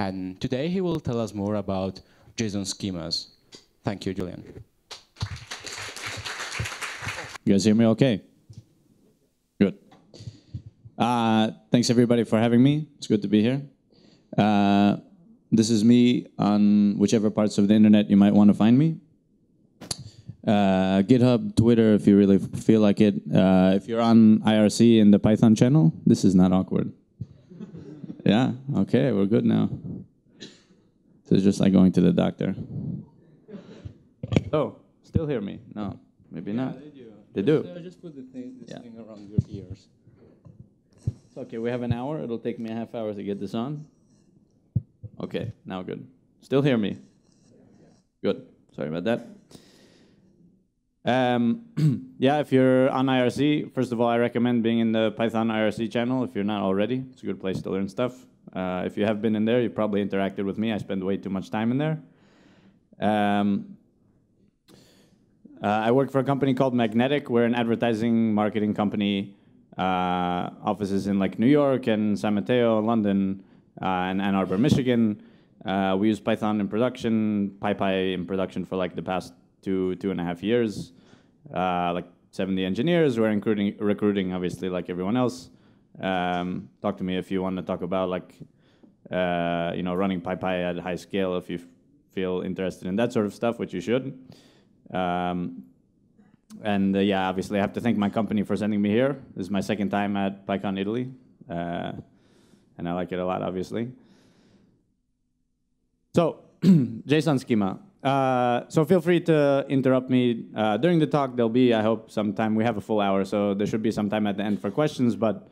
And today he will tell us more about JSON schemas. Thank you, Julian. You guys hear me okay? Good. Uh, thanks everybody for having me. It's good to be here. Uh, this is me on whichever parts of the internet you might want to find me. Uh, GitHub, Twitter, if you really feel like it. Uh, if you're on IRC in the Python channel, this is not awkward. yeah, okay, we're good now. So it's just like going to the doctor. Oh, still hear me? No, maybe not. they do. They do? Uh, just put the thing, this Yeah. thing around your ears. It's okay, we have an hour. It'll take me a half hour to get this on. Okay, now good. Still hear me? Good. Sorry about that. Um, yeah, if you're on IRC, first of all, I recommend being in the Python IRC channel if you're not already. It's a good place to learn stuff. Uh, if you have been in there, you probably interacted with me. I spend way too much time in there. Um, uh, I work for a company called Magnetic. We're an advertising marketing company. Uh, offices in like New York and San Mateo, London, uh, and Ann Arbor, Michigan. Uh, we use Python in production, PyPy in production for like the past two two and a half years. Uh, like 70 engineers. We're recruiting, recruiting obviously, like everyone else. Um, talk to me if you want to talk about like uh, you know running PyPy at high scale. If you feel interested in that sort of stuff, which you should. Um, and uh, yeah, obviously, I have to thank my company for sending me here. This is my second time at PyCon Italy, uh, and I like it a lot, obviously. So, JSON schema. Uh, so feel free to interrupt me uh, during the talk. There'll be, I hope, some time. We have a full hour, so there should be some time at the end for questions. But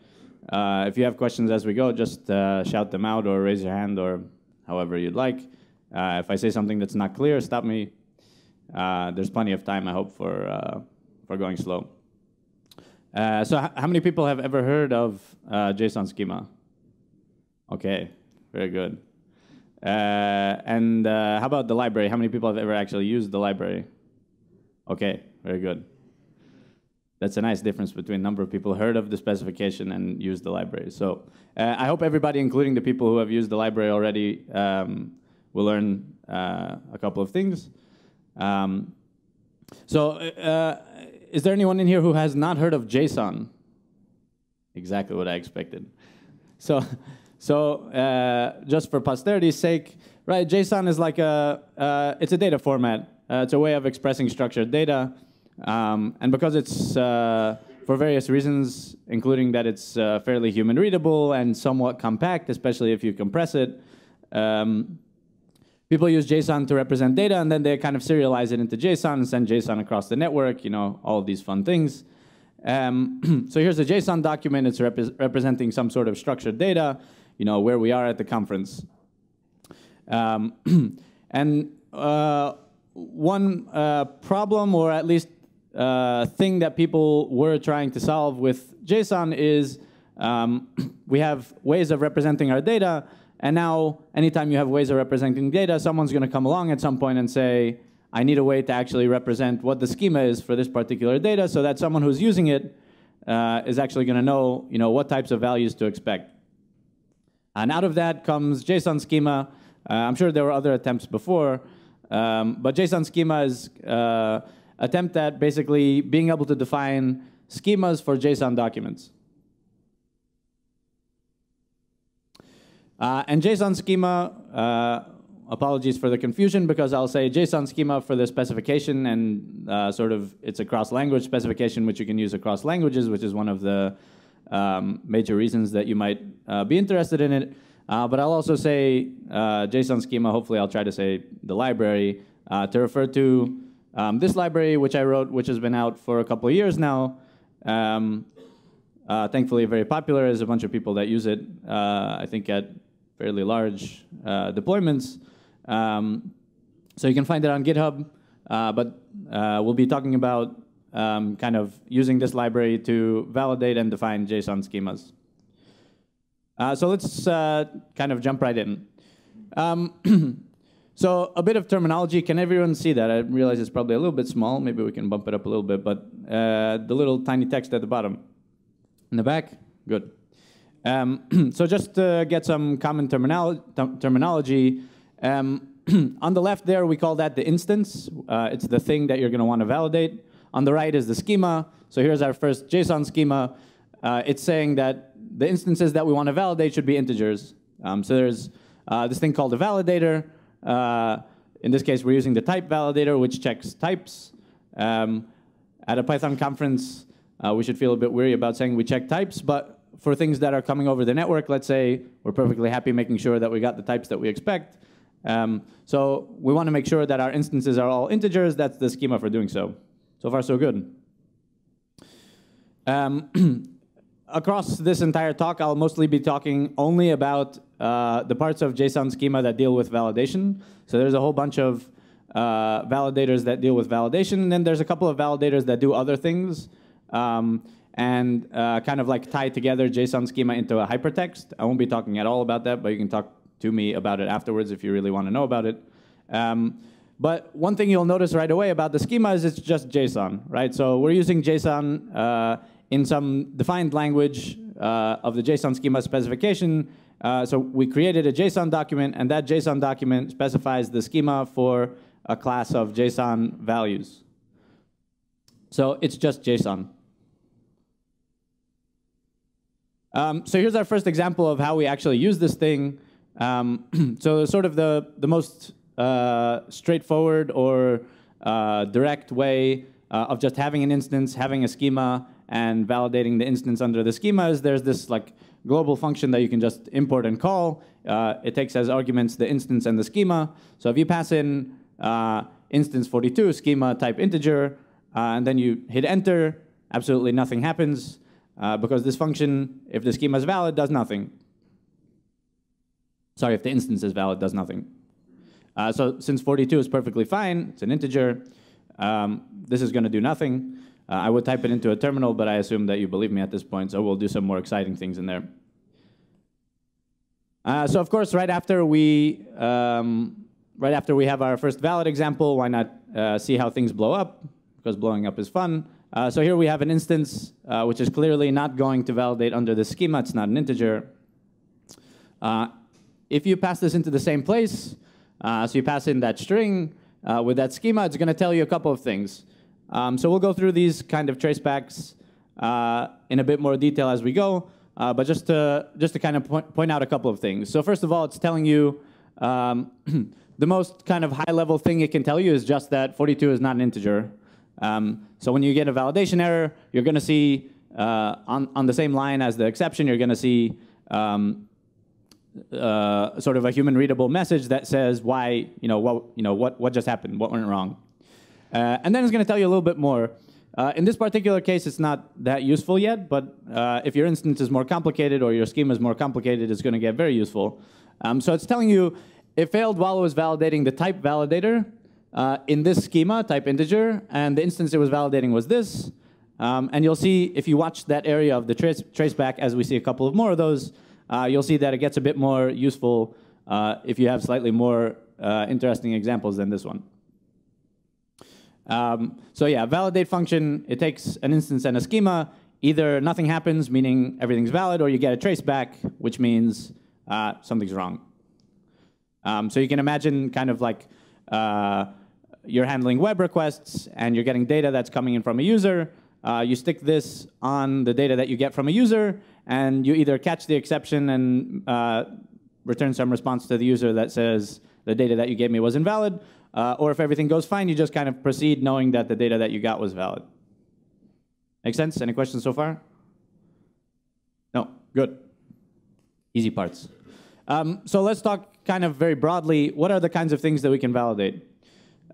uh, if you have questions as we go, just uh, shout them out or raise your hand or however you'd like. Uh, if I say something that's not clear, stop me. Uh, there's plenty of time, I hope, for, uh, for going slow. So how many people have ever heard of JSON schema? Okay, very good. And how about the library? How many people have ever actually used the library? Okay, very good. That's a nice difference between number of people heard of the specification and used the library. So uh, I hope everybody, including the people who have used the library already, um, will learn uh, a couple of things. Um, so, uh, is there anyone in here who has not heard of JSON? Exactly what I expected. So, so uh, just for posterity's sake, right? JSON is like a uh, it's a data format. Uh, it's a way of expressing structured data, um, and because it's uh, for various reasons, including that it's uh, fairly human readable and somewhat compact, especially if you compress it. Um, people use JSON to represent data, and then they kind of serialize it into JSON and send JSON across the network. You know, all of these fun things. Um, so here's a JSON document. It's repre representing some sort of structured data. You know, where we are at the conference. Um, and uh, one uh, problem, or at least uh, thing that people were trying to solve with JSON is um, we have ways of representing our data, and now anytime you have ways of representing data, someone's going to come along at some point and say, I need a way to actually represent what the schema is for this particular data so that someone who's using it uh, is actually going to know, you know what types of values to expect. And out of that comes JSON schema. Uh, I'm sure there were other attempts before, um, but JSON schema is uh, attempt at basically being able to define schemas for JSON documents. Uh, and JSON schema, uh, apologies for the confusion because I'll say JSON schema for the specification and uh, sort of it's a cross-language specification which you can use across languages, which is one of the um, major reasons that you might uh, be interested in it. Uh, but I'll also say uh, JSON schema, hopefully I'll try to say the library, to refer to um, this library which I wrote, which has been out for a couple of years now. Um, uh, thankfully very popular, there's a bunch of people that use it, uh, I think at fairly large uh, deployments. Um, so you can find it on GitHub, uh, but uh, we'll be talking about um, kind of using this library to validate and define JSON schemas. Uh, so let's kind of jump right in. So a bit of terminology. Can everyone see that? I realize it's probably a little bit small. Maybe we can bump it up a little bit. But uh, the little tiny text at the bottom. In the back? Good. Um, so just to get some common terminolo terminology, um, on the left there, we call that the instance. Uh, it's the thing that you're going to want to validate. On the right is the schema. So here's our first JSON schema. Uh, it's saying that the instances that we want to validate should be integers. Um, so there's uh, this thing called a validator. Uh, in this case, we're using the type validator, which checks types. Um, at a Python conference, uh, we should feel a bit weary about saying we check types, but for things that are coming over the network, let's say we're perfectly happy making sure that we got the types that we expect. Um, so we want to make sure that our instances are all integers. That's the schema for doing so. So far, so good. Um, across this entire talk, I'll mostly be talking only about uh, the parts of JSON schema that deal with validation. So there's a whole bunch of uh, validators that deal with validation, and then there's a couple of validators that do other things um, and uh, kind of like tie together JSON schema into a hypertext. I won't be talking at all about that, but you can talk to me about it afterwards if you really want to know about it. Um, but one thing you'll notice right away about the schema is it's just JSON, right? So we're using JSON uh, in some defined language uh, of the JSON schema specification. Uh, so we created a JSON document, and that JSON document specifies the schema for a class of JSON values. So it's just JSON. Um, so here's our first example of how we actually use this thing. Um, so sort of the, the most uh, straightforward or uh, direct way uh, of just having an instance, having a schema, and validating the instance under the schema is there's this like global function that you can just import and call. Uh, it takes as arguments the instance and the schema. So if you pass in uh, instance 42 schema type integer, uh, and then you hit enter, absolutely nothing happens because this function, if the schema is valid, does nothing. Sorry, if the instance is valid, does nothing. Uh, so since 42 is perfectly fine, it's an integer, um, this is going to do nothing. Uh, I would type it into a terminal, but I assume that you believe me at this point, so we'll do some more exciting things in there. Uh, so of course, right after we um, right after we have our first valid example, why not uh, see how things blow up? Because blowing up is fun. Uh, so here we have an instance uh, which is clearly not going to validate under the schema. It's not an integer. Uh, if you pass this into the same place, so you pass in that string with that schema, it's going to tell you a couple of things. Um, so we'll go through these kind of tracebacks uh, in a bit more detail as we go, uh, but just to, just to kind of point, point out a couple of things. So first of all, it's telling you um, the most kind of high-level thing it can tell you is just that 42 is not an integer. Um, so when you get a validation error, you're going to see uh, on, on the same line as the exception, you're going to see um, uh, sort of a human readable message that says why, you know, what, you know, what, what just happened, what went wrong. Uh, and then it's going to tell you a little bit more. Uh, in this particular case, it's not that useful yet, but uh, if your instance is more complicated or your schema is more complicated, it's going to get very useful. Um, so it's telling you it failed while it was validating the type validator uh, in this schema, type integer, and the instance it was validating was this. Um, and you'll see if you watch that area of the trace, traceback, as we see a couple of more of those, uh, you'll see that it gets a bit more useful uh, if you have slightly more interesting examples than this one. Um, so yeah, validate function, it takes an instance and a schema. Either nothing happens, meaning everything's valid, or you get a trace back, which means uh, something's wrong. Um, so you can imagine kind of like uh, you're handling web requests and you're getting data that's coming in from a user. Uh, you stick this on the data that you get from a user, and you either catch the exception and uh, return some response to the user that says the data that you gave me was invalid, uh, or if everything goes fine, you just kind of proceed knowing that the data that you got was valid. Make sense? Any questions so far? No, good. Easy parts. Um, so let's talk kind of very broadly, what are the kinds of things that we can validate?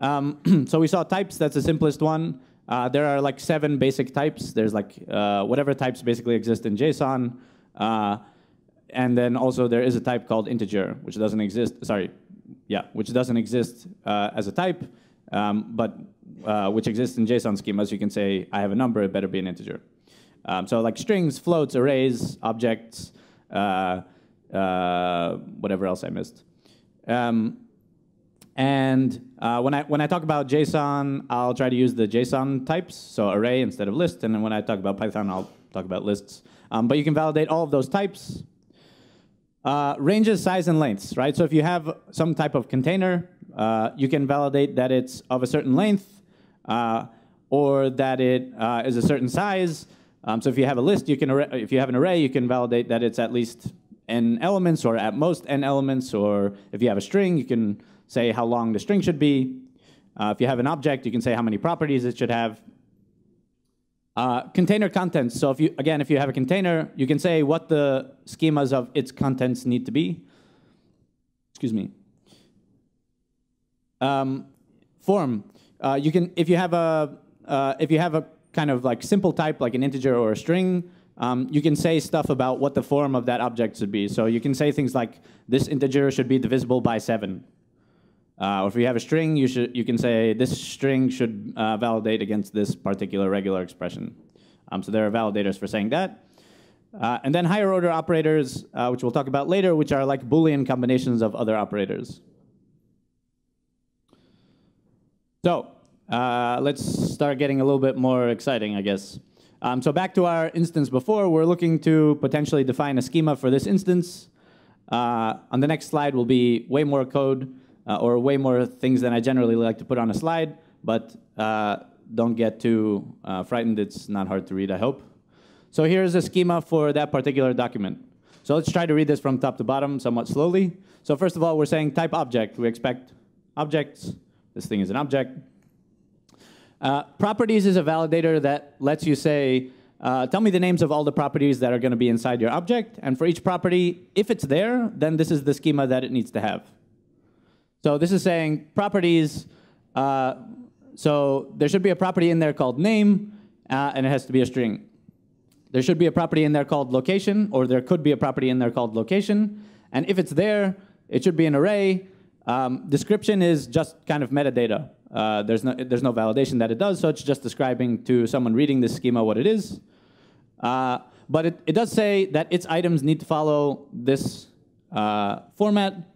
Um, so we saw types, that's the simplest one. Uh, there are like seven basic types. There's like uh, whatever types basically exist in JSON. Uh, and then also there is a type called integer, which doesn't exist, sorry, yeah, which doesn't exist uh, as a type, um, but uh, which exists in JSON schemas. You can say, I have a number, it better be an integer. Um, so like strings, floats, arrays, objects, uh, whatever else I missed. Um, and uh, when, I, when I talk about JSON, I'll try to use the JSON types, so array instead of list. And then when I talk about Python, I'll talk about lists. Um, but you can validate all of those types. Uh, ranges, size, and lengths, right? So if you have some type of container, uh, you can validate that it's of a certain length uh, or that it uh, is a certain size. Um, so if you have a list, you can if you have an array, you can validate that it's at least n elements or at most n elements. Or if you have a string, you can say how long the string should be. Uh, if you have an object, you can say how many properties it should have. Uh, container contents. So if you again, if you have a container, you can say what the schemas of its contents need to be. Excuse me. Um, form. Uh, you can if you have a uh, if you have a kind of like simple type like an integer or a string, um, you can say stuff about what the form of that object should be. So you can say things like this integer should be divisible by seven. Uh, if you have a string, you, should, you can say this string should uh, validate against this particular regular expression. Um, so there are validators for saying that. Uh, and then higher order operators, uh, which we'll talk about later, which are like Boolean combinations of other operators. So uh, let's start getting a little bit more exciting, I guess. Um, so back to our instance before, we're looking to potentially define a schema for this instance. Uh, on the next slide will be way more code uh, or way more things than I generally like to put on a slide, but uh, don't get too uh, frightened. It's not hard to read, I hope. So here's a schema for that particular document. So let's try to read this from top to bottom somewhat slowly. So first of all, we're saying type object. We expect objects. This thing is an object. Uh, properties is a validator that lets you say, uh, tell me the names of all the properties that are going to be inside your object. And for each property, if it's there, then this is the schema that it needs to have. So this is saying properties. Uh, so there should be a property in there called name, uh, and it has to be a string. There should be a property in there called location, or there could be a property in there called location. And if it's there, it should be an array. Um, description is just kind of metadata. Uh, there's, no, there's no validation that it does, so it's just describing to someone reading this schema what it is. Uh, but it, it does say that its items need to follow this uh, format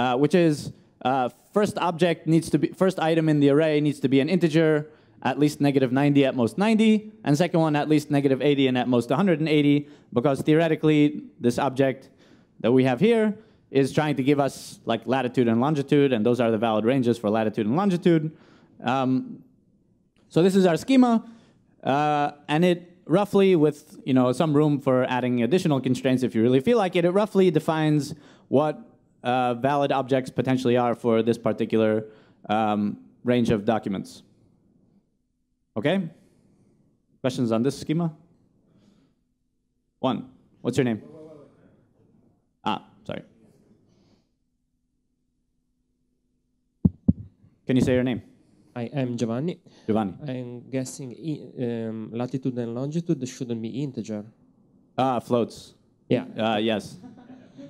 uh, which is uh, first object needs to be, first item in the array needs to be an integer, at least negative 90, at most 90, and second one at least negative 80 and at most 180, because theoretically this object that we have here is trying to give us like latitude and longitude, and those are the valid ranges for latitude and longitude. Um, so this is our schema, uh, and it roughly, with you know some room for adding additional constraints if you really feel like it, it roughly defines what uh, valid objects potentially are for this particular um, range of documents. Okay? Questions on this schema? One. What's your name? Ah, sorry. Can you say your name? I am Giovanni. Giovanni. I'm guessing um, latitude and longitude shouldn't be integer. Ah, floats. Yeah. Uh, yes.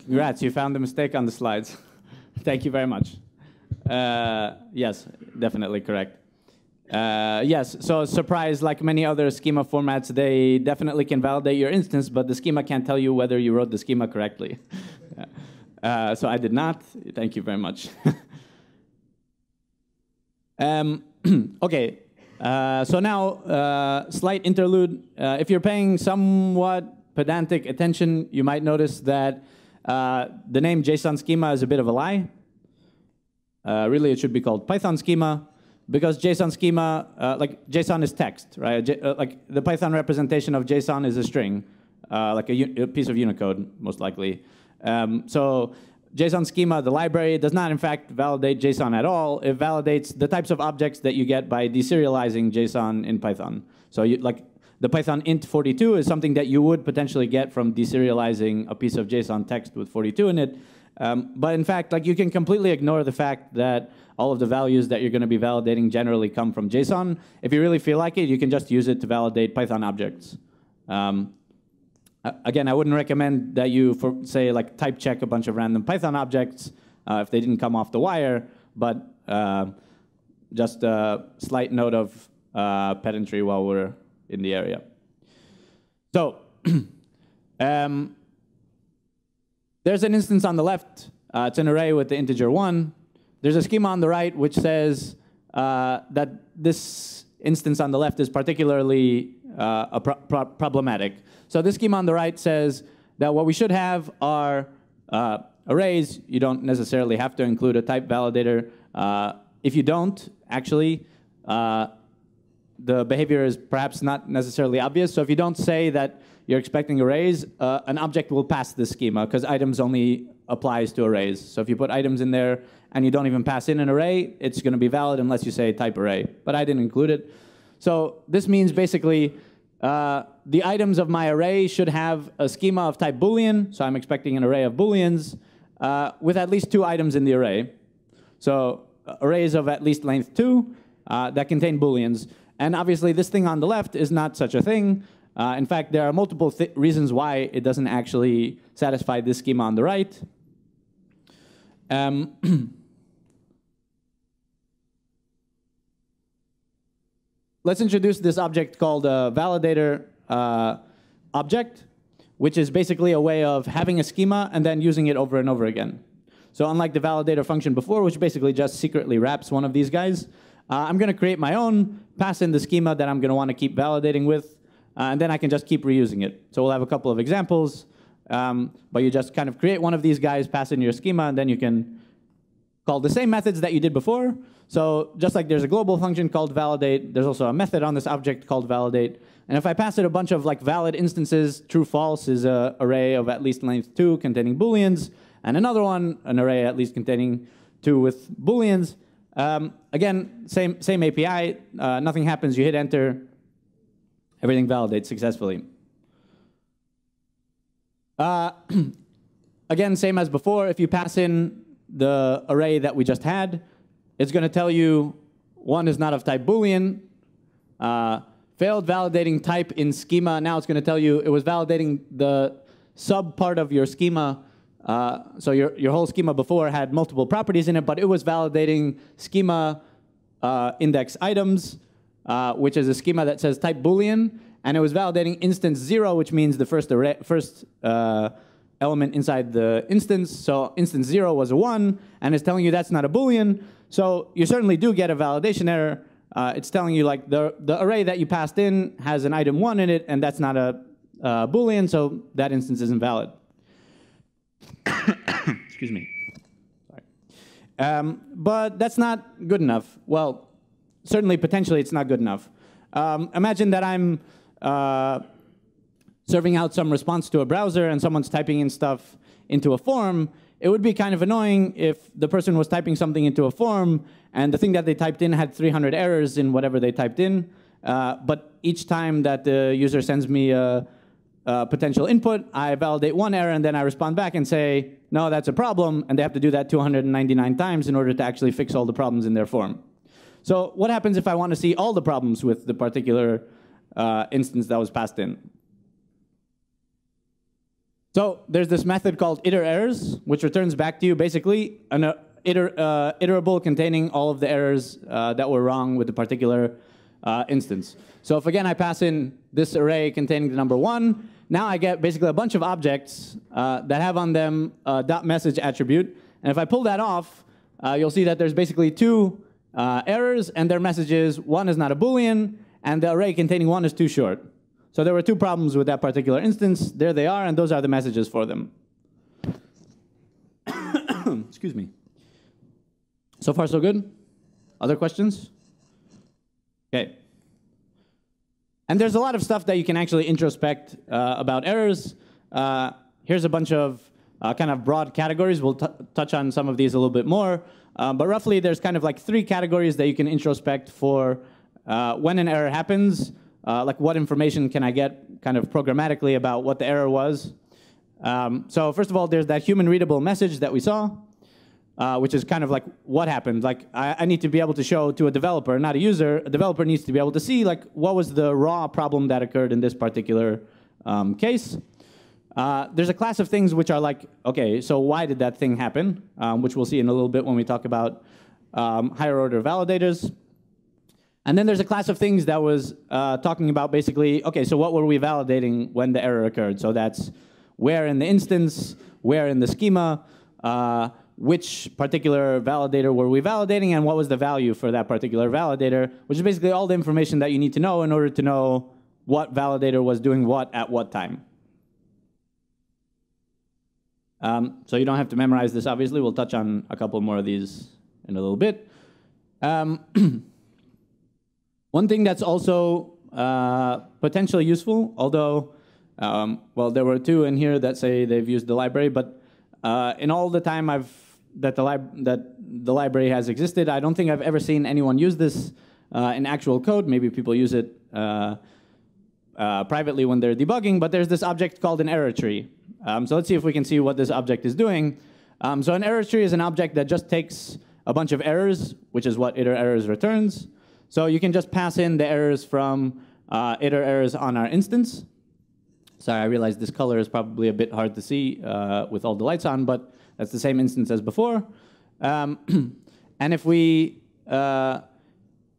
Congrats, you found the mistake on the slides. Thank you very much. Uh, yes, definitely correct. Uh, yes, so surprise, like many other schema formats, they definitely can validate your instance, but the schema can't tell you whether you wrote the schema correctly. uh, so I did not. Thank you very much. um, okay, uh, so now, uh, slight interlude. Uh, if you're paying somewhat pedantic attention, you might notice that uh, the name JSON schema is a bit of a lie. Uh, really, it should be called Python schema because JSON schema, uh, like JSON is text, right? J uh, like the Python representation of JSON is a string, uh, like a, a, piece of Unicode, most likely. Um, so JSON schema, the library, does not in fact validate JSON at all. It validates the types of objects that you get by deserializing JSON in Python. So you, like the Python int 42 is something that you would potentially get from deserializing a piece of JSON text with 42 in it. Um, but in fact, like you can completely ignore the fact that all of the values that you're going to be validating generally come from JSON. If you really feel like it, you can just use it to validate Python objects. Um, again, I wouldn't recommend that you, for, say, like type check a bunch of random Python objects uh, if they didn't come off the wire. But uh, just a slight note of uh, pedantry while we're in the area. So um, there's an instance on the left. Uh, it's an array with the integer 1. There's a schema on the right which says uh, that this instance on the left is particularly uh, pro- pro- problematic. So this schema on the right says that what we should have are uh, arrays. You don't necessarily have to include a type validator. Uh, if you don't, actually, uh, the behavior is perhaps not necessarily obvious. So if you don't say that you're expecting arrays, uh, an object will pass this schema because items only applies to arrays. So if you put items in there and you don't even pass in an array, it's going to be valid unless you say type array. But I didn't include it. So this means basically uh, the items of my array should have a schema of type Boolean. So I'm expecting an array of Booleans uh, with at least two items in the array. So uh, arrays of at least length two uh, that contain Booleans. And obviously, this thing on the left is not such a thing. Uh, in fact, there are multiple th reasons why it doesn't actually satisfy this schema on the right. Um, let's introduce this object called a validator uh, object, which is basically a way of having a schema and then using it over and over again. So unlike the validator function before, which basically just secretly wraps one of these guys, uh, I'm going to create my own, pass in the schema that I'm going to want to keep validating with, uh, and then I can just keep reusing it. So we'll have a couple of examples, um, but you just kind of create one of these guys, pass in your schema, and then you can call the same methods that you did before. So just like there's a global function called validate, there's also a method on this object called validate. And if I pass it a bunch of like valid instances, true false is an array of at least length two containing booleans, and another one, an array at least containing two with booleans. Um, again, same, same API, uh, nothing happens, you hit enter, everything validates successfully. Uh, again, same as before, if you pass in the array that we just had, it's going to tell you one is not of type Boolean, uh, failed validating type in schema. Now it's going to tell you it was validating the sub part of your schema. Uh, so your, your whole schema before had multiple properties in it, but it was validating schema uh, index items, uh, which is a schema that says type Boolean, and it was validating instance zero, which means the first array, first uh, element inside the instance. So instance zero was a one, and it's telling you that's not a Boolean. So you certainly do get a validation error. Uh, it's telling you like the, the array that you passed in has an item one in it, and that's not a uh, Boolean, so that instance isn't valid. Excuse me. Sorry. Um, but that's not good enough. Well, certainly potentially it's not good enough. Um, imagine that I'm uh, serving out some response to a browser and someone's typing in stuff into a form, it would be kind of annoying if the person was typing something into a form and the thing that they typed in had 300 errors in whatever they typed in. Uh, but each time that the user sends me a, a, potential input, I validate one error and then I respond back and say, no, that's a problem. And they have to do that 299 times in order to actually fix all the problems in their form. So what happens if I want to see all the problems with the particular uh, instance that was passed in? So there's this method called iter errors, which returns back to you basically an uh, iter, uh, iterable containing all of the errors uh, that were wrong with the particular uh, instance. So if again I pass in this array containing the number one, now I get basically a bunch of objects uh, that have on them a dot message attribute. And if I pull that off, uh, you'll see that there's basically two errors and their messages. One is not a Boolean, and the array containing one is too short. So there were two problems with that particular instance. There they are, and those are the messages for them. Excuse me. So far, so good? Other questions? Okay. And there's a lot of stuff that you can actually introspect uh, about errors. Uh, here's a bunch of uh, kind of broad categories. We'll touch on some of these a little bit more. Uh, but roughly, there's kind of like three categories that you can introspect for uh, when an error happens, uh, like what information can I get kind of programmatically about what the error was. Um, so first of all, there's that human readable message that we saw, uh, which is kind of like what happened. Like I, I, need to be able to show to a developer, not a user. A developer needs to be able to see like what was the raw problem that occurred in this particular um, case. Uh, there's a class of things which are like, okay, so why did that thing happen? Um, which we'll see in a little bit when we talk about um, higher order validators. And then there's a class of things that was uh, talking about basically, okay, so what were we validating when the error occurred? So that's where in the instance, where in the schema, uh, which particular validator were we validating, and what was the value for that particular validator, which is basically all the information that you need to know in order to know what validator was doing what at what time. Um, so you don't have to memorize this, obviously. We'll touch on a couple more of these in a little bit. Um, one thing that's also uh, potentially useful, although, um, well, there were two in here that say they've used the library, but uh, in all the time I've that the, lib that the library has existed, I don't think I've ever seen anyone use this uh, in actual code. Maybe people use it uh, uh, privately when they're debugging, but there's this object called an error tree. Um, so let's see if we can see what this object is doing. Um, so an error tree is an object that just takes a bunch of errors, which is what iter errors returns. So you can just pass in the errors from uh, iter errors on our instance. Sorry, I realize this color is probably a bit hard to see uh, with all the lights on, but that's the same instance as before. Um, and if we uh,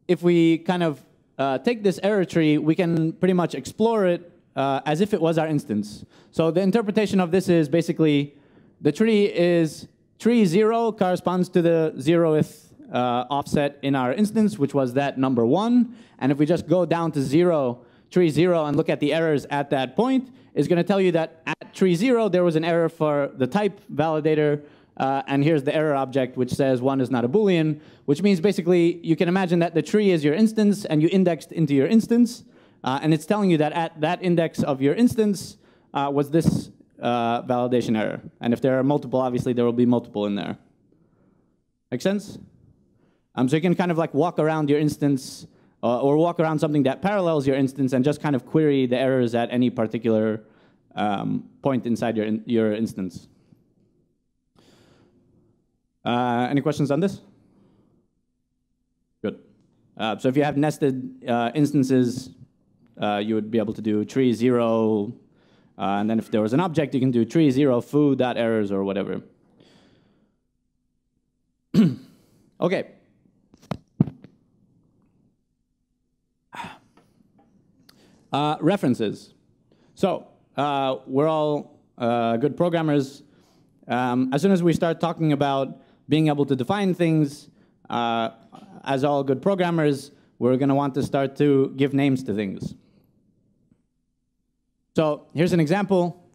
if we kind of uh, take this error tree, we can pretty much explore it uh, as if it was our instance. So the interpretation of this is basically the tree is tree zero corresponds to the zeroth uh, offset in our instance, which was that number one. And if we just go down to zero, tree zero, and look at the errors at that point, is going to tell you that at tree zero, there was an error for the type validator. Uh, and here's the error object, which says one is not a Boolean, which means basically you can imagine that the tree is your instance, and you indexed into your instance. Uh, and it's telling you that at that index of your instance uh, was this uh, validation error. And if there are multiple, obviously there will be multiple in there. Make sense? Um, so you can kind of like walk around your instance uh, or walk around something that parallels your instance and just kind of query the errors at any particular um, point inside your, in your instance. Uh, any questions on this? Good. Uh, so if you have nested uh, instances, uh, you would be able to do tree zero, uh, and then if there was an object, you can do tree zero foo dot errors or whatever. okay. Uh, references. So uh, we're all uh, good programmers. Um, as soon as we start talking about being able to define things, uh, as all good programmers, we're going to want to start to give names to things. So here's an example.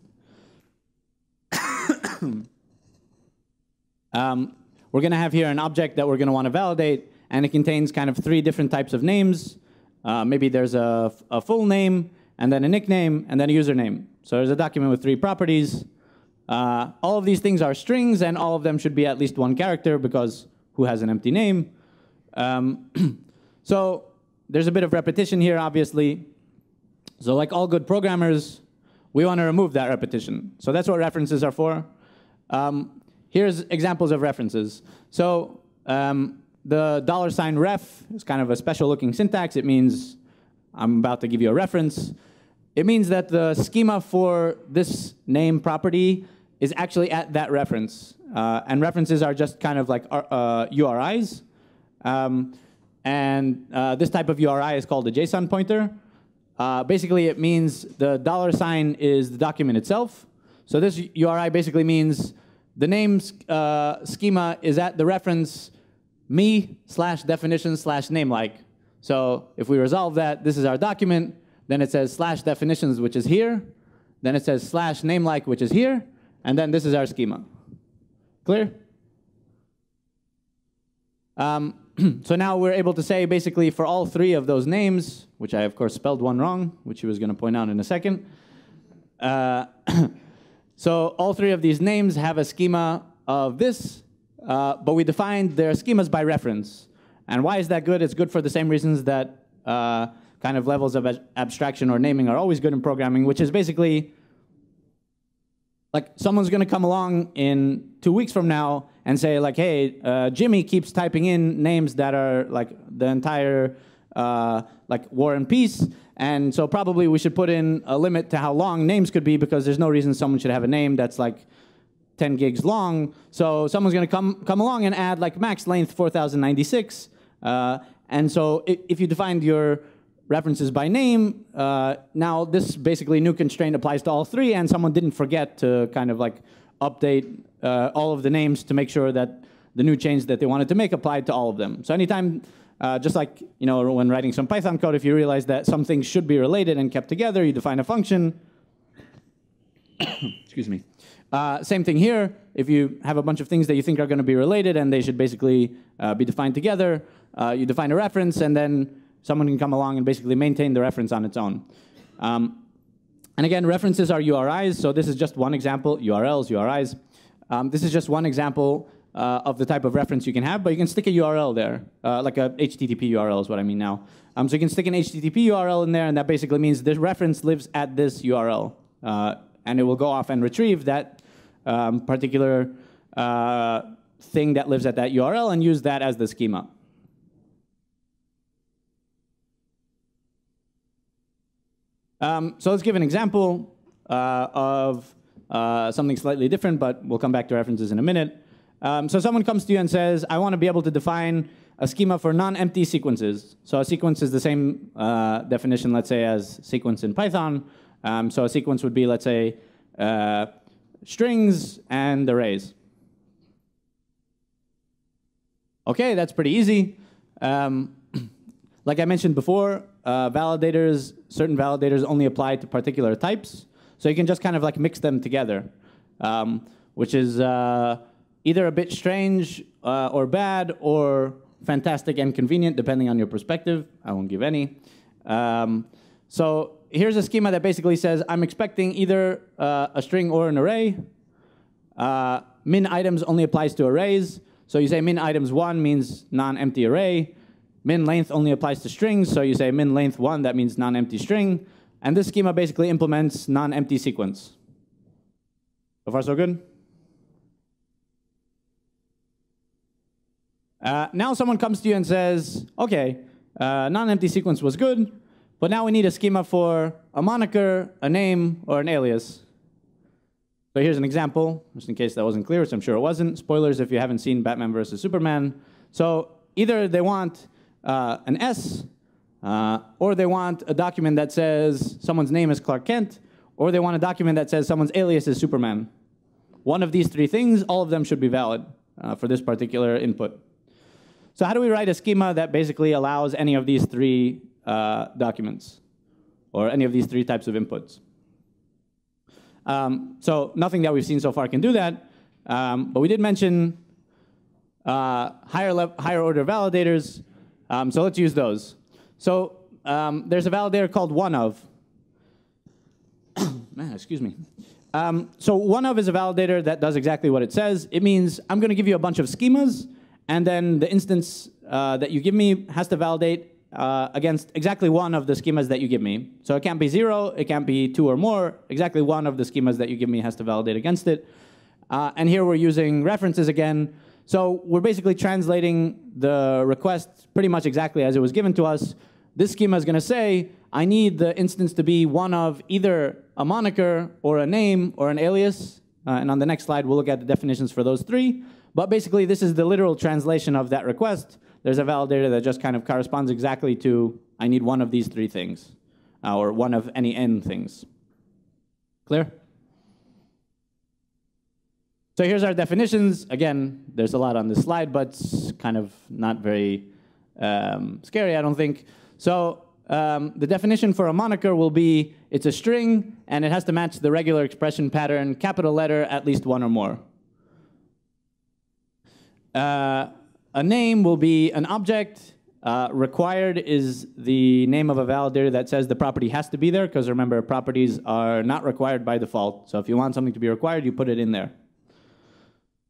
um, we're going to have here an object that we're going to want to validate, and it contains kind of three different types of names. Uh, maybe there's a, a, full name, and then a nickname, and then a username. So there's a document with three properties. Uh, all of these things are strings, and all of them should be at least one character, because who has an empty name? Um, so there's a bit of repetition here, obviously. So like all good programmers, we want to remove that repetition. So that's what references are for. Um, here's examples of references. So um, the dollar sign ref is kind of a special looking syntax. It means I'm about to give you a reference. It means that the schema for this name property is actually at that reference. Uh, and references are just kind of like uh, URIs. Um, and uh, this type of URI is called a JSON pointer. Uh, basically, it means the dollar sign is the document itself. So this URI basically means the name uh, schema is at the reference me slash definition slash name like. So if we resolve that, this is our document. Then it says slash definitions, which is here. Then it says slash name like, which is here. And then this is our schema. Clear? Um, so now we're able to say basically for all three of those names, which I of course spelled one wrong, which he was going to point out in a second. Uh, so all three of these names have a schema of this, uh, but we defined their schemas by reference. And why is that good? It's good for the same reasons that uh, kind of levels of abstraction or naming are always good in programming, which is basically like someone's going to come along in two weeks from now and say like, hey, uh, Jimmy keeps typing in names that are like the entire uh, like War and Peace, and so probably we should put in a limit to how long names could be because there's no reason someone should have a name that's like 10 gigs long. So someone's going to come come along and add like max length 4096, uh, and so if, if you defined your references by name. Uh, now this basically new constraint applies to all three, and someone didn't forget to kind of like update uh, all of the names to make sure that the new change that they wanted to make applied to all of them. So anytime Uh, just like you know, when writing some Python code, if you realize that some things should be related and kept together, you define a function. Excuse me. Uh, same thing here. If you have a bunch of things that you think are going to be related and they should basically uh, be defined together, uh, you define a reference, and then someone can come along and basically maintain the reference on its own. Um, and again, references are URIs, so this is just one example, URLs, URIs. Um, this is just one example uh, of the type of reference you can have, but you can stick a URL there, uh, like a HTTP URL is what I mean now. Um, so you can stick an HTTP URL in there, and that basically means this reference lives at this URL. Uh, and it will go off and retrieve that um, particular uh, thing that lives at that URL and use that as the schema. Um, so let's give an example uh, of uh, something slightly different, but we'll come back to references in a minute. Um, so someone comes to you and says, I want to be able to define a schema for non-empty sequences. So a sequence is the same uh, definition, let's say, as sequence in Python. Um, so a sequence would be, let's say, uh, strings and arrays. Okay, that's pretty easy. Um, like I mentioned before, uh, validators, certain validators only apply to particular types. So you can just kind of like mix them together, um, which is uh, either a bit strange uh, or bad or fantastic and convenient, depending on your perspective. I won't give any. Um, so here's a schema that basically says I'm expecting either uh, a string or an array. Uh, min items only applies to arrays. So you say min items 1 means non-empty array. Min length only applies to strings. So you say min length 1, that means non-empty string. And this schema basically implements non-empty sequence. So far, so good? Uh, now someone comes to you and says, OK, uh, non-empty sequence was good. But now we need a schema for a moniker, a name, or an alias. So here's an example, just in case that wasn't clear, which I'm sure it wasn't. Spoilers if you haven't seen Batman versus Superman. So either they want uh, an S, uh, or they want a document that says someone's name is Clark Kent, or they want a document that says someone's alias is Superman. One of these three things, all of them should be valid uh, for this particular input. So how do we write a schema that basically allows any of these three uh, documents or any of these three types of inputs. Um, so nothing that we've seen so far can do that, um, but we did mention uh, higher, higher order validators, um, so let's use those. So um, there's a validator called one of. Man, excuse me. Um, so one of is a validator that does exactly what it says. It means I'm going to give you a bunch of schemas, and then the instance uh, that you give me has to validate uh, against exactly one of the schemas that you give me. So it can't be zero, it can't be two or more. Exactly one of the schemas that you give me has to validate against it. Uh, and here we're using references again. So we're basically translating the request pretty much exactly as it was given to us. This schema is going to say, I need the instance to be one of either a moniker or a name or an alias. Uh, and on the next slide, we'll look at the definitions for those three. But basically, this is the literal translation of that request there's a validator that just kind of corresponds exactly to, I need one of these three things, uh, or one of any n things. Clear? So here's our definitions. Again, there's a lot on this slide, but it's kind of not very um, scary, I don't think. So um, the definition for a moniker will be it's a string, and it has to match the regular expression pattern, capital letter, at least one or more. Uh, a name will be an object. Uh, required is the name of a validator that says the property has to be there, because remember, properties are not required by default. So if you want something to be required, you put it in there.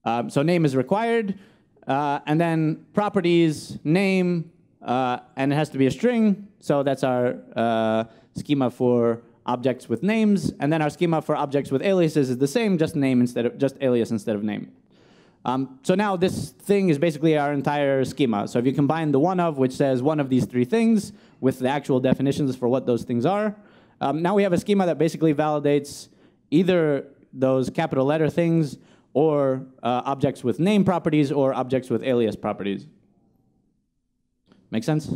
Um, so name is required, uh, and then properties, name, uh, and it has to be a string. So that's our uh, schema for objects with names, and then our schema for objects with aliases is the same, just name instead of just alias instead of name. Um, so now this thing is basically our entire schema. So if you combine the one of, which says one of these three things, with the actual definitions for what those things are, um, now we have a schema that basically validates either those capital letter things or uh, objects with name properties or objects with alias properties. Make sense?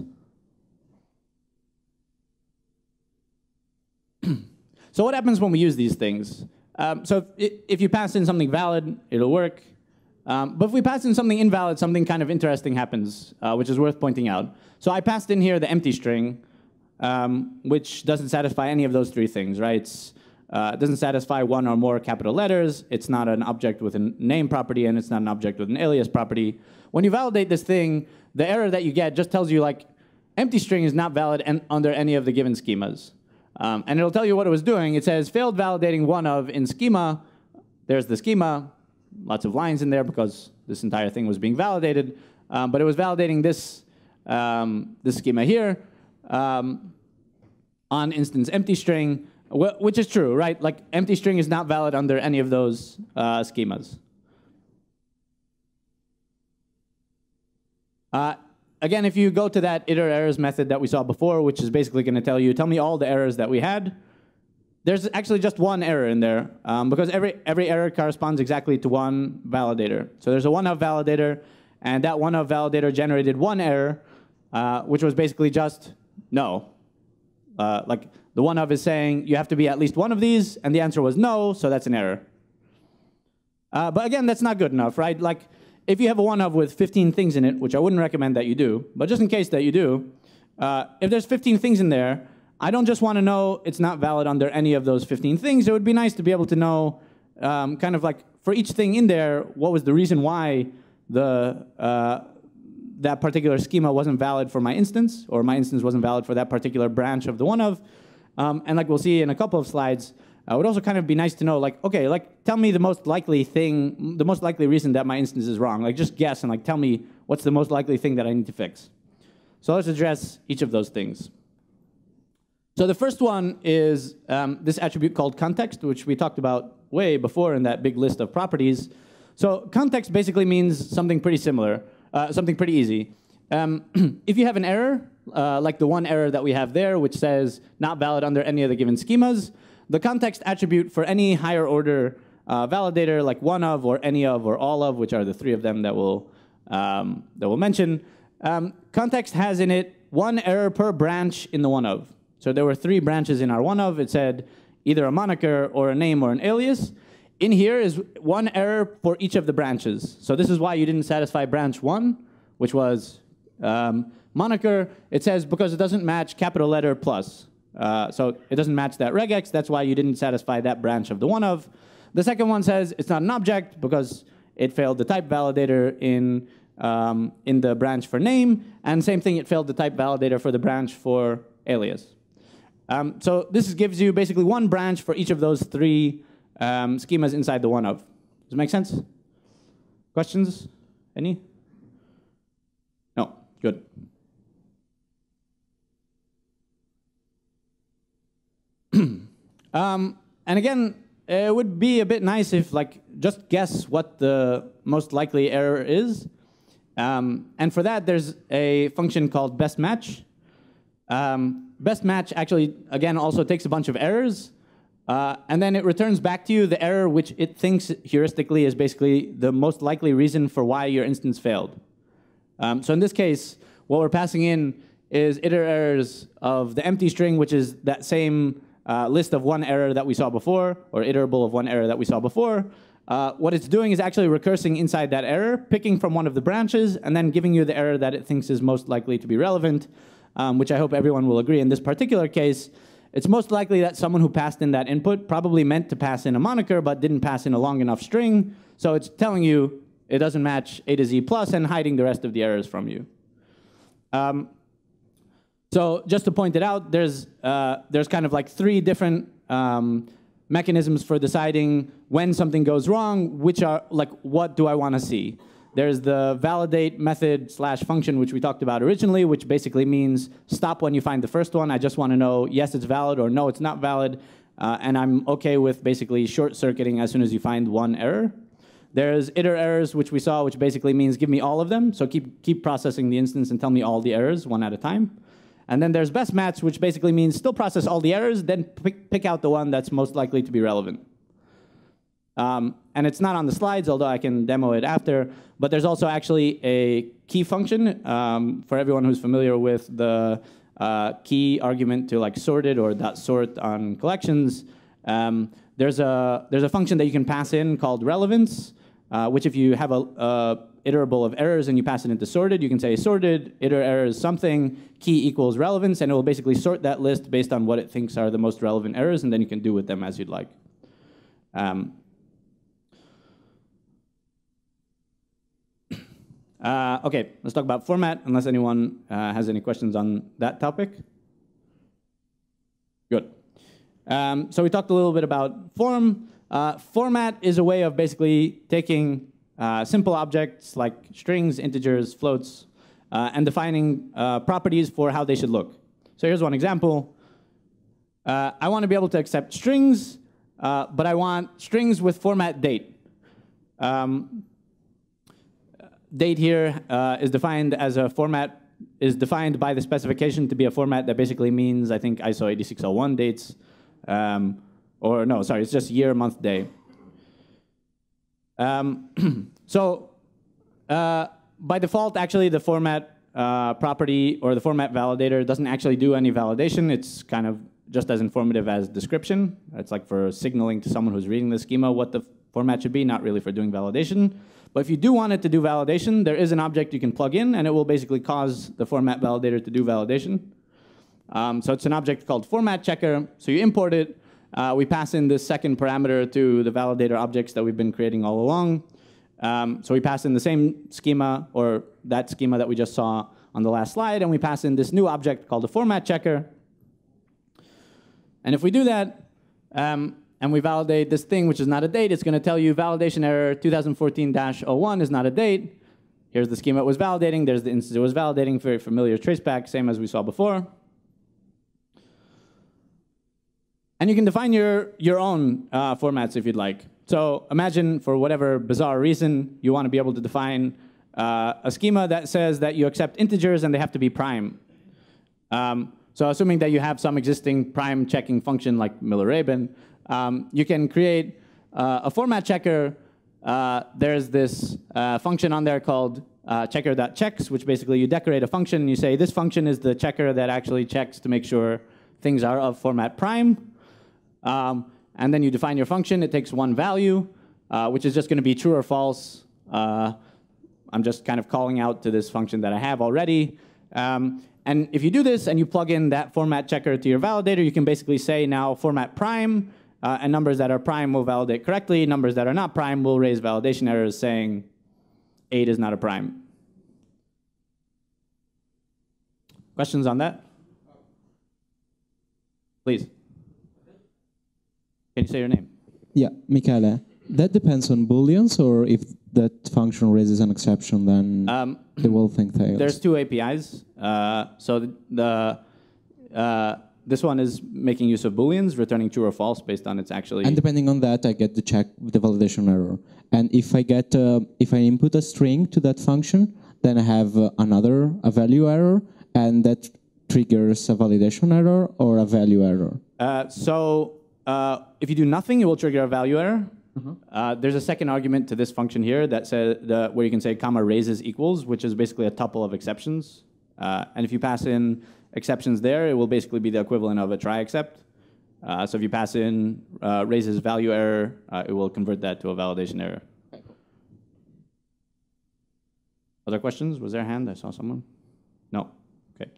so what happens when we use these things? Um, so if, if you pass in something valid, it'll work. Um, but if we pass in something invalid, something kind of interesting happens, uh, which is worth pointing out. So I passed in here the empty string, um, which doesn't satisfy any of those three things, right? Uh, it doesn't satisfy one or more capital letters. It's not an object with a name property, and it's not an object with an alias property. When you validate this thing, the error that you get just tells you like, empty string is not valid under any of the given schemas. Um, and it'll tell you what it was doing. It says failed validating one of in schema. There's the schema, lots of lines in there because this entire thing was being validated. Um, but it was validating this, um, this schema here um, on instance empty string, which is true, right? Like empty string is not valid under any of those uh, schemas. Uh, again, if you go to that iter errors method that we saw before, which is basically going to tell you, tell me all the errors that we had, there's actually just one error in there um, because every, every error corresponds exactly to one validator. So there's a one of validator, and that one of validator generated one error, uh, which was basically just no. Uh, like the one of is saying you have to be at least one of these, and the answer was no, so that's an error. Uh, but again, that's not good enough, right? Like if you have a one of with 15 things in it, which I wouldn't recommend that you do, but just in case that you do, uh, if there's 15 things in there, I don't just want to know it's not valid under any of those 15 things. It would be nice to be able to know, um, kind of like for each thing in there, what was the reason why the uh, that particular schema wasn't valid for my instance, or my instance wasn't valid for that particular branch of the one of. Um, and like we'll see in a couple of slides, uh, it would also kind of be nice to know, like, okay, like tell me the most likely thing, the most likely reason that my instance is wrong. Like just guess and like tell me what's the most likely thing that I need to fix. So let's address each of those things. So the first one is um, this attribute called context, which we talked about way before in that big list of properties. So context basically means something pretty similar, uh, something pretty easy. Um, if you have an error, uh, like the one error that we have there, which says not valid under any of the given schemas, the context attribute for any higher order uh, validator, like one of or any of or all of, which are the three of them that we'll, um, that we'll mention, um, context has in it one error per branch in the one of. So there were three branches in our one of. It said either a moniker or a name or an alias. In here is one error for each of the branches. So this is why you didn't satisfy branch one, which was um, moniker. It says because it doesn't match capital letter plus. Uh, so it doesn't match that regex. That's why you didn't satisfy that branch of the one of. The second one says it's not an object because it failed the type validator in um, in the branch for name, and same thing, it failed the type validator for the branch for alias. Um, so this gives you basically one branch for each of those three um, schemas inside the one of. Does it make sense? Questions? Any? No. Good. um, and again, it would be a bit nice if, like, just guess what the most likely error is. Um, and for that, there's a function called best match. Um, best match actually, again, also takes a bunch of errors. Uh, and then it returns back to you the error which it thinks heuristically is basically the most likely reason for why your instance failed. Um, so in this case, what we're passing in is iter errors of the empty string, which is that same uh, list of one error that we saw before, or iterable of one error that we saw before. Uh, what it's doing is actually recursing inside that error, picking from one of the branches, and then giving you the error that it thinks is most likely to be relevant um, which I hope everyone will agree in this particular case, it's most likely that someone who passed in that input probably meant to pass in a moniker but didn't pass in a long enough string. So it's telling you it doesn't match A to Z plus and hiding the rest of the errors from you. Um, so just to point it out, there's, uh, there's kind of like three different um, mechanisms for deciding when something goes wrong, which are like, what do I want to see? There's the validate method slash function, which we talked about originally, which basically means stop when you find the first one. I just want to know, yes, it's valid, or no, it's not valid. Uh, and I'm OK with basically short-circuiting as soon as you find one error. There's iter errors, which we saw, which basically means give me all of them. So keep, keep processing the instance and tell me all the errors one at a time. And then there's best match, which basically means still process all the errors, then pick, pick out the one that's most likely to be relevant. Um, and it's not on the slides, although I can demo it after. But there's also actually a key function um, for everyone who's familiar with the uh, key argument to like sorted or dot sort on collections. Um, there's a there's a function that you can pass in called relevance, uh, which if you have a, a iterable of errors and you pass it into sorted, you can say sorted iter errors something key equals relevance, and it will basically sort that list based on what it thinks are the most relevant errors, and then you can do with them as you'd like. Um, uh, okay, let's talk about format, unless anyone uh, has any questions on that topic. Good. Um, so we talked a little bit about form. Uh, format is a way of basically taking uh, simple objects like strings, integers, floats, uh, and defining uh, properties for how they should look. So here's one example. I want to be able to accept strings, but I want strings with format date. Um, date here is defined as a format, is defined by the specification to be a format that basically means, I think, ISO 8601 dates, um, or no, sorry, it's just year, month, day. Um, so uh, by default, actually, the format uh, property or the format validator doesn't actually do any validation. It's kind of just as informative as description. It's like for signaling to someone who's reading the schema what the format should be, not really for doing validation. But if you do want it to do validation, there is an object you can plug in, and it will basically cause the format validator to do validation. Um, so it's an object called format checker. So you import it, uh, we pass in this second parameter to the validator objects that we've been creating all along. Um, so we pass in the same schema, or that schema that we just saw on the last slide, and we pass in this new object called a format checker. And if we do that, um, and we validate this thing, which is not a date, it's going to tell you validation error 2014-01 is not a date. Here's the schema it was validating. There's the instance it was validating, very familiar traceback, same as we saw before. And you can define your, your own uh, formats if you'd like. So imagine for whatever bizarre reason, you want to be able to define uh, a schema that says that you accept integers and they have to be prime. Um, so assuming that you have some existing prime checking function like Miller-Rabin, um, you can create uh, a format checker. Uh, there's this uh, function on there called uh, checker.checks, which basically you decorate a function and you say this function is the checker that actually checks to make sure things are of format prime. Um, and then you define your function. It takes one value, uh, which is just going to be true or false. Uh, I'm just kind of calling out to this function that I have already. Um, and if you do this and you plug in that format checker to your validator, you can basically say now format prime, uh, and numbers that are prime will validate correctly. Numbers that are not prime will raise validation errors saying 8 is not a prime. Questions on that? Please. Can you say your name? Yeah, Michele. That depends on booleans, or if that function raises an exception, then um, the whole thing fails. There's two APIs. Uh, so the, the uh, this one is making use of booleans, returning true or false based on its actually. And depending on that, I get the check the validation error. And if I get uh, if I input a string to that function, then I have uh, another a value error, and that triggers a validation error or a value error. Uh, so uh, if you do nothing, it will trigger a value error. Uh-huh. Uh, there's a second argument to this function here that says the, where you can say comma raises equals, which is basically a tuple of exceptions. Uh, and if you pass in exceptions there, it will basically be the equivalent of a try except. Uh, so if you pass in uh, raises value error, uh, it will convert that to a validation error. Other questions? Was there a hand? I saw someone. No. Okay.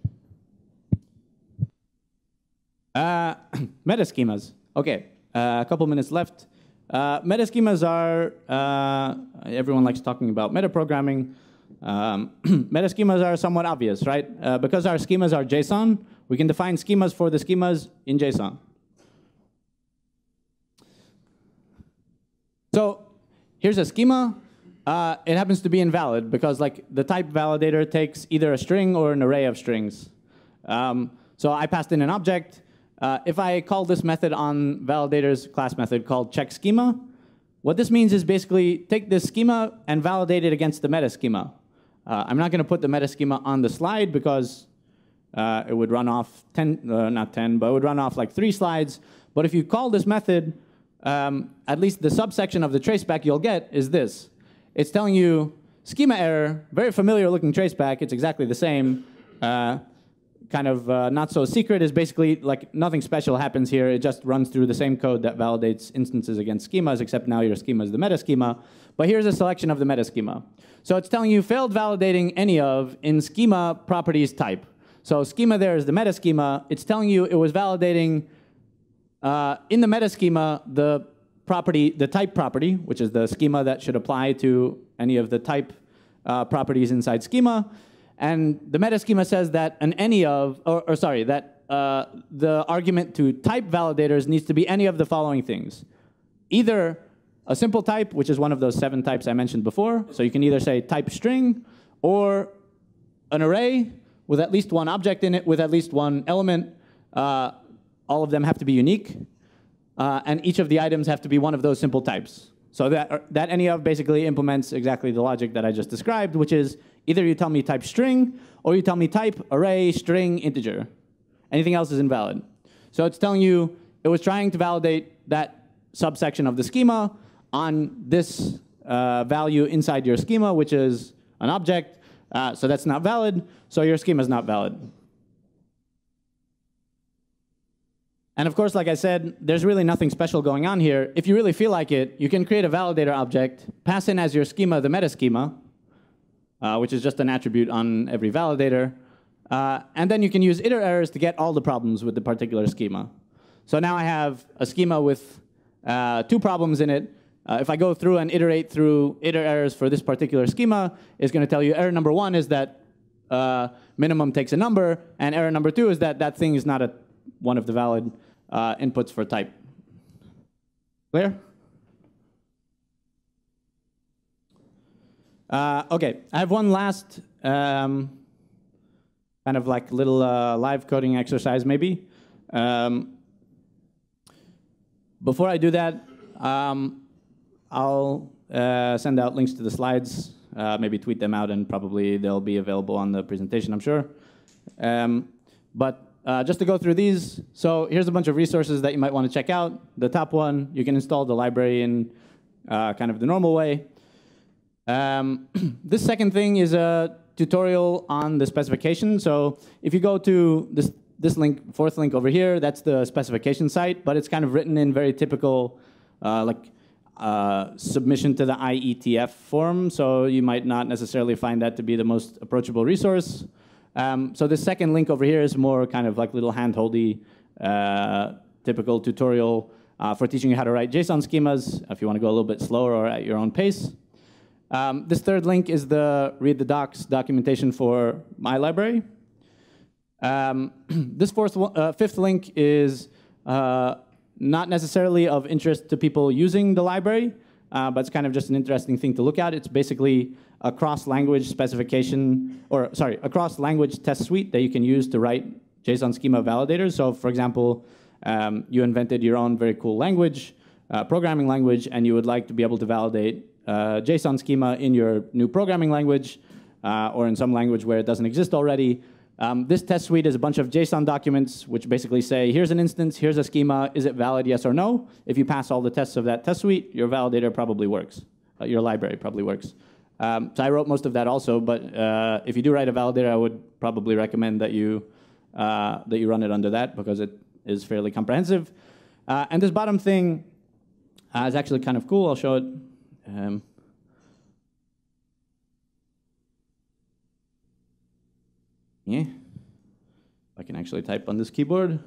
Uh, meta schemas. Okay, uh, a couple minutes left. Uh, meta schemas are, uh, everyone likes talking about metaprogramming. Um, meta schemas are somewhat obvious, right? Uh, because our schemas are JSON, we can define schemas for the schemas in JSON. So here's a schema. Uh, it happens to be invalid because like the type validator takes either a string or an array of strings. Um, so I passed in an object. Uh, if I call this method on validator's class method called check schema, what this means is basically take this schema and validate it against the meta schema. Uh, I'm not going to put the meta schema on the slide because uh, it would run off 10, uh, not 10, but it would run off like three slides. But if you call this method, um, at least the subsection of the traceback you'll get is this. It's telling you schema error, very familiar looking traceback, it's exactly the same. Kind of uh, not so secret is basically like nothing special happens here. It just runs through the same code that validates instances against schemas, except now your schema is the meta schema. But here's a selection of the meta schema. So it's telling you failed validating any of in schema properties type. So schema there is the meta schema. It's telling you it was validating uh, in the meta schema the property, the type property, which is the schema that should apply to any of the type uh, properties inside schema. And the meta schema says that an any of, or, or sorry, that uh, the argument to type validators needs to be any of the following things. Either a simple type, which is one of those seven types I mentioned before. So you can either say type string or an array with at least one object in it, with at least one element. Uh, all of them have to be unique. Uh, and each of the items have to be one of those simple types. So that, that any of basically implements exactly the logic that I just described, which is either you tell me type string, or you tell me type array, string, integer. Anything else is invalid. So it's telling you it was trying to validate that subsection of the schema on this uh, value inside your schema, which is an object. Uh, so that's not valid. So your schema is not valid. And of course, like I said, there's really nothing special going on here. If you really feel like it, you can create a validator object, pass in as your schema the meta schema, uh, which is just an attribute on every validator. Uh, and then you can use iter errors to get all the problems with the particular schema. So now I have a schema with uh, two problems in it. Uh, if I go through and iterate through iter errors for this particular schema, it's going to tell you error number one is that uh, minimum takes a number, and error number two is that that thing is not a, one of the valid uh, inputs for type. Clear? Uh, okay, I have one last um, kind of like little uh, live coding exercise maybe. Um, before I do that, um, I'll uh, send out links to the slides, uh, maybe tweet them out, and probably they'll be available on the presentation, I'm sure. Um, but uh, just to go through these, so here's a bunch of resources that you might want to check out. The top one, you can install the library in uh, kind of the normal way. Um, this second thing is a tutorial on the specification. So if you go to this, this link, fourth link over here, that's the specification site, but it's kind of written in very typical, uh, like uh, submission to the IETF form, so you might not necessarily find that to be the most approachable resource. Um, so the second link over here is more kind of like little handholdy, uh, typical tutorial uh, for teaching you how to write JSON schemas if you want to go a little bit slower or at your own pace. Um, this third link is the read the docs documentation for my library. Um, this fourth, uh, fifth link is uh, not necessarily of interest to people using the library, uh, but it's kind of just an interesting thing to look at. It's basically a cross-language specification, or sorry, a cross-language test suite that you can use to write JSON schema validators. So for example, um, you invented your own very cool language, uh, programming language, and you would like to be able to validate uh, JSON schema in your new programming language, uh, or in some language where it doesn't exist already. Um, this test suite is a bunch of JSON documents which basically say, here's an instance, here's a schema, is it valid, yes or no? If you pass all the tests of that test suite, your validator probably works. Uh, your library probably works. Um, so I wrote most of that also, but uh, if you do write a validator, I would probably recommend that you, uh, that you run it under that because it is fairly comprehensive. Uh, and this bottom thing uh, is actually kind of cool. I'll show it. Um, Yeah. I can actually type on this keyboard,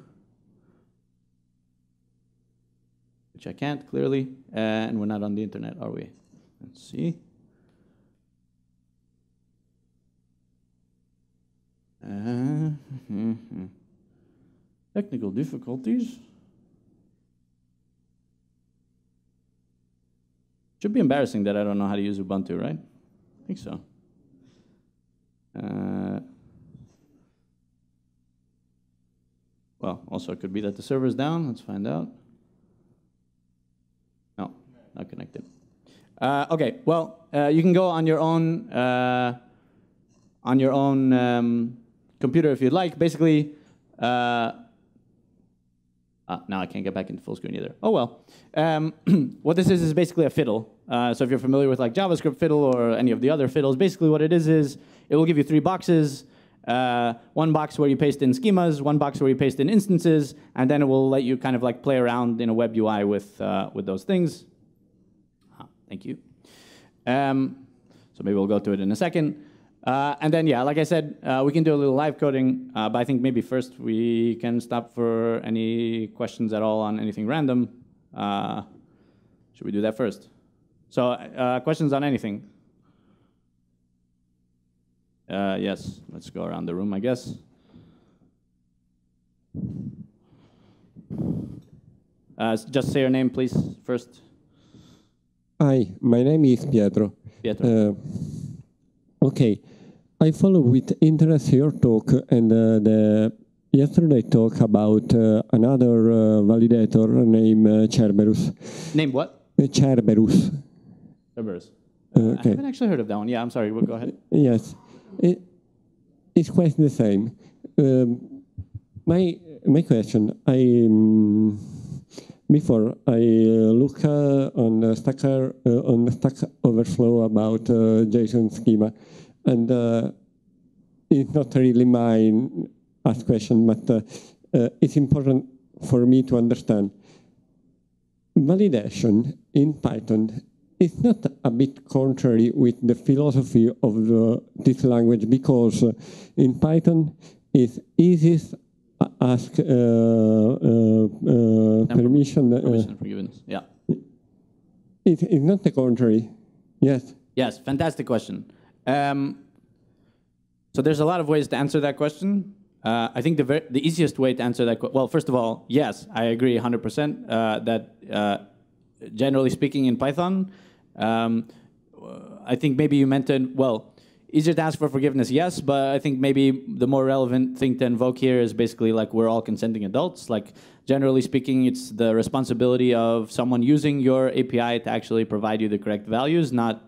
which I can't clearly, and we're not on the internet, are we? Let's see. Uh, Technical difficulties. Should be embarrassing that I don't know how to use Ubuntu, right? I think so. Uh, Well, also it could be that the server's down. Let's find out. No, not connected. Uh, okay, well, uh, you can go on your own uh, on your own um, computer if you'd like. Basically, uh, now I can't get back into full screen either. Oh well. Um, what this is is basically a fiddle. Uh, so if you're familiar with like JavaScript fiddle or any of the other fiddles, basically what it is is it will give you three boxes. uh, one box where you paste in schemas, one box where you paste in instances, and then it will let you kind of like play around in a web UI with, uh, with those things. Ah, thank you. Um, so maybe we'll go to it in a second. Uh, and then, yeah, like I said, uh, we can do a little live coding, uh, but I think maybe first we can stop for any questions at all on anything random. Uh, should we do that first? So, uh, questions on anything? Uh, yes, let's go around the room, I guess. just say your name, please, first. Hi, my name is Pietro. Pietro. okay. I follow with interest your talk and uh, the yesterday talk about uh, another uh, validator named uh, Cerberus. Name what? Uh, Cerberus. Cerberus. Uh, okay. I haven't actually heard of that one. Yeah, I'm sorry. Well, go ahead. Yes, it, it's quite the same. Um, my my question. I um, before I look on the Stacker on the Stack Overflow about JSON schema and uh, it's not really my ask question, but uh, uh, it's important for me to understand. Validation in Python is not a bit contrary with the philosophy of the, this language because uh, in Python it's easiest ask uh, uh, permission. permission forgiveness. Yeah. It, it's not the contrary. Yes. Yes, fantastic question. Um, so there's a lot of ways to answer that question. Uh, I think the, the easiest way to answer that, question, well, first of all, yes, I agree 100% uh, that uh, generally speaking in Python, um, I think maybe you meant to, well, easier to ask for forgiveness, yes, but I think maybe the more relevant thing to invoke here is basically like we're all consenting adults. Like generally speaking, it's the responsibility of someone using your API to actually provide you the correct values, not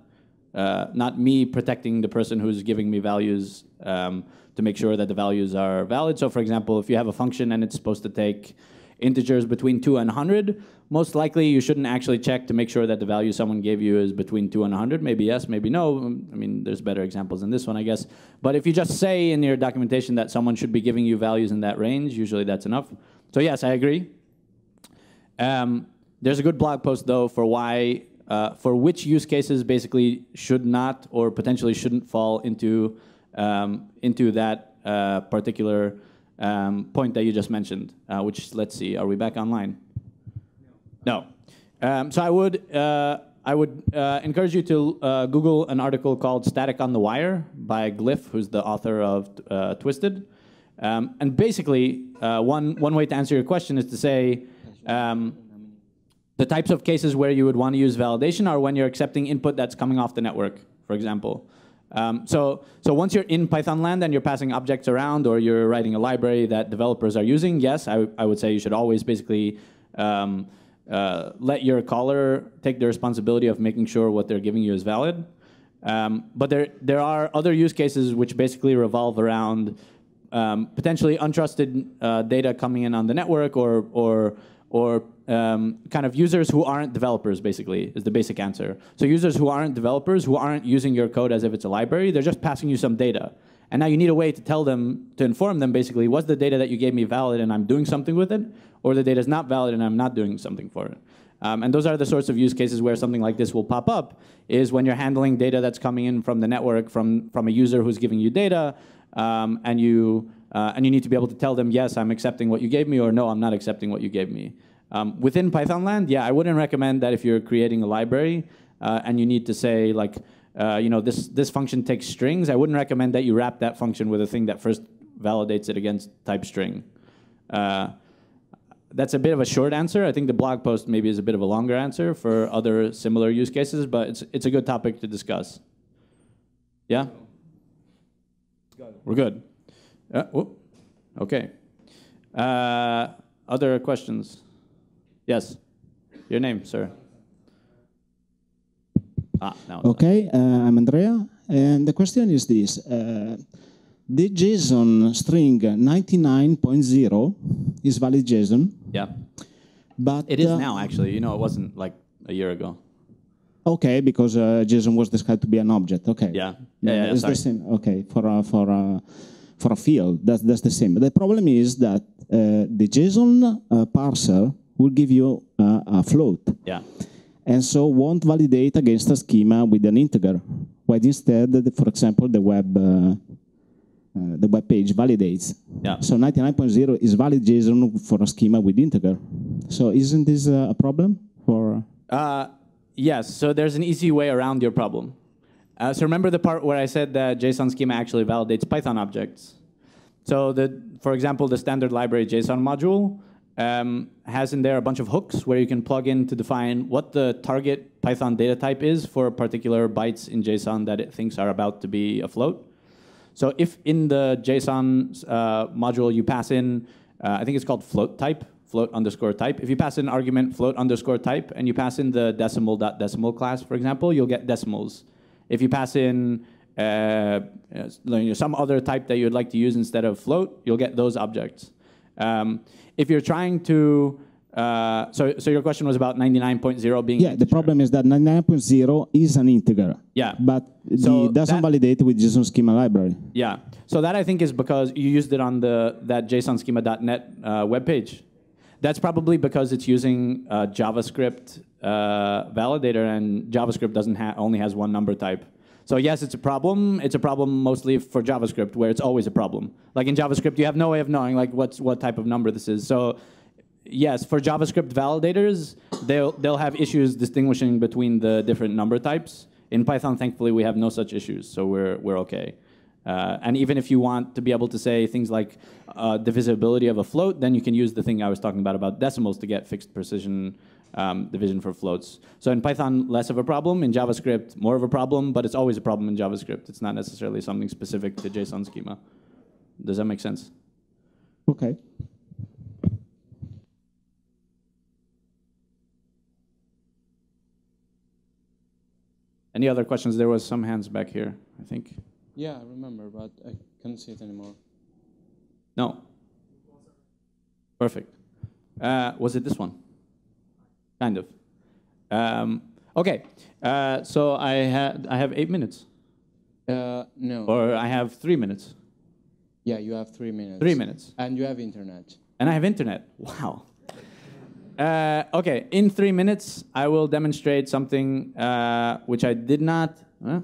uh, not me protecting the person who's giving me values um, to make sure that the values are valid. So for example, if you have a function and it's supposed to take integers between 2 and 100, most likely you shouldn't actually check to make sure that the value someone gave you is between 2 and 100. Maybe yes, maybe no. I mean, there's better examples than this one, I guess. But if you just say in your documentation that someone should be giving you values in that range, usually that's enough. So yes, I agree. Um, there's a good blog post, though, for why uh, for which use cases basically should not or potentially shouldn't fall into um, into that uh, particular um, point that you just mentioned. Uh, which let's see, are we back online? No. Um, so I would uh, I would uh, encourage you to uh, Google an article called "Static on the Wire" by Glyph, who's the author of Twisted. Um, and basically, one one way to answer your question is to say. The types of cases where you would want to use validation are when you're accepting input that's coming off the network, for example. Um, so, so once you're in Python land and you're passing objects around or you're writing a library that developers are using, yes, I, I would say you should always basically um, uh, let your caller take the responsibility of making sure what they're giving you is valid. Um, but there, there are other use cases which basically revolve around um, potentially untrusted uh, data coming in on the network or, or or um, kind of users who aren't developers, basically, is the basic answer. So users who aren't developers, who aren't using your code as if it's a library, they're just passing you some data. And now you need a way to tell them, to inform them, basically, was the data that you gave me valid and I'm doing something with it, or the data is not valid and I'm not doing something for it. Um, and those are the sorts of use cases where something like this will pop up, is when you're handling data that's coming in from the network, from, from a user who's giving you data, um, and you uh, and you need to be able to tell them, yes, I'm accepting what you gave me, or no, I'm not accepting what you gave me. Um, within Python land, yeah, I wouldn't recommend that if you're creating a library uh, and you need to say like, uh, you know, this this function takes strings. I wouldn't recommend that you wrap that function with a thing that first validates it against type string. Uh, that's a bit of a short answer. I think the blog post maybe is a bit of a longer answer for other similar use cases, but it's it's a good topic to discuss. Yeah. We're good. Uh, okay. Uh, other questions? Yes. Your name, sir. Ah, now. Okay, uh, I'm Andrea, and the question is this. Uh, the JSON string 99.0 is valid JSON. Yeah. But it is uh, now, actually. You know, it wasn't like a year ago. Okay, because uh, JSON was described to be an object. Okay. Yeah. Yeah. yeah, yeah it's the same. Okay, for uh, for uh, for a field. That's, that's the same. The problem is that uh, the JSON uh, parser will give you uh, a float. Yeah. And so won't validate against a schema with an integer. While instead, the- for example, the web uh, uh, the web page validates. Yeah. So 99.0 is valid JSON for a schema with integer. So isn't this a problem for? Uh, yes, so there's an easy way around your problem. Uh, so remember the part where I said that JSON schema actually validates Python objects. So the, for example, the standard library JSON module um, has in there a bunch of hooks where you can plug in to define what the target Python data type is for particular bytes in JSON that it thinks are about to be a float. So if in the JSON uh, module you pass in, uh, I think it's called float type, float underscore type. If you pass in argument float underscore type and you pass in the decimal dot decimal class, for example, you'll get decimals. If you pass in uh, some other type that you'd like to use instead of float, you'll get those objects. Um, if you're trying to, uh, so, so your question was about 99.0 being Yeah, the problem is that 99.0 is an integer. Yeah. But So it doesn't that- validate with JSON schema library. Yeah. So that I think is because you used it on the that JSONschema.net uh, webpage. That's probably because it's using uh, JavaScript uh, validator, and JavaScript doesn't ha- only has one number type. So yes, it's a problem. It's a problem mostly for JavaScript, where it's always a problem. Like in JavaScript, you have no way of knowing like what's what type of number this is. So yes, for JavaScript validators, they'll they'll have issues distinguishing between the different number types. In Python, thankfully, we have no such issues, so we're we're okay. Uh, and even if you want to be able to say things like uh, divisibility of a float, then you can use the thing I was talking about about decimals to get fixed precision um, division for floats. So in Python, less of a problem. In JavaScript, more of a problem, but it's always a problem in JavaScript. It's not necessarily something specific to JSON schema. Does that make sense? Okay. Any other questions? There was some hands back here, I think. Yeah, I remember, but I can't see it anymore. No. Perfect. Uh, was it this one? Kind of. Um, okay. Uh, so I had I have eight minutes, Uh, no. or I have three minutes. yeah, you have three minutes. Three minutes, And you have internet. and I have internet. Wow. Uh, okay. In three minutes, I will demonstrate something uh, which I did not. Huh?